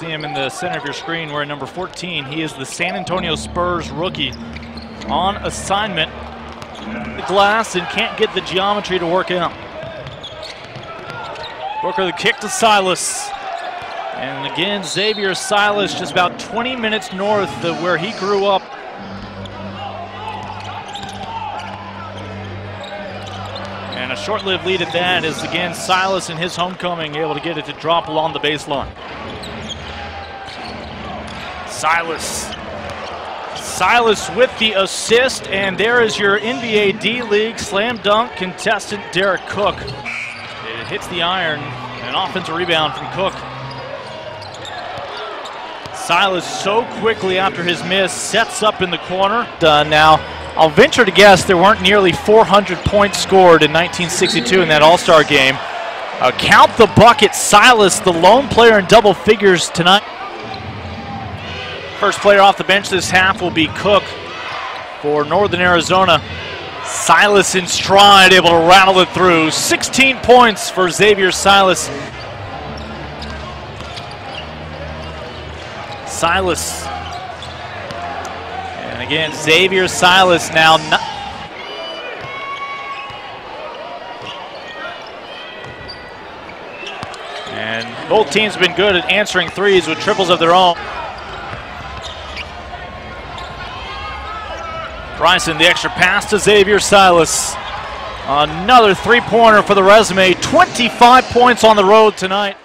see him in the center of your screen wearing number 14. He is the San Antonio Spurs rookie on assignment. The glass and can't get the geometry to work out. Booker the kick to Silas. And again, Xavier Silas just about 20 minutes north of where he grew up. And a short-lived lead at that is again Silas in his homecoming able to get it to drop along the baseline. Silas. Silas with the assist, and there is your NBA D-League slam dunk contestant Derek Cooke. It hits the iron, an offensive rebound from Cooke. Silas so quickly after his miss sets up in the corner. Done now. I'll venture to guess there weren't nearly 400 points scored in 1962 in that All-Star game. Uh, count the bucket, Silas, the lone player in double figures tonight. First player off the bench this half will be Cooke for Northern Arizona. Silas in stride, able to rattle it through. 16 points for Xavier Silas. Silas. And again, Xavier Silas now. And both teams have been good at answering threes with triples of their own. Bryson, the extra pass to Xavier Silas. Another three-pointer for the resume. 25 points on the road tonight.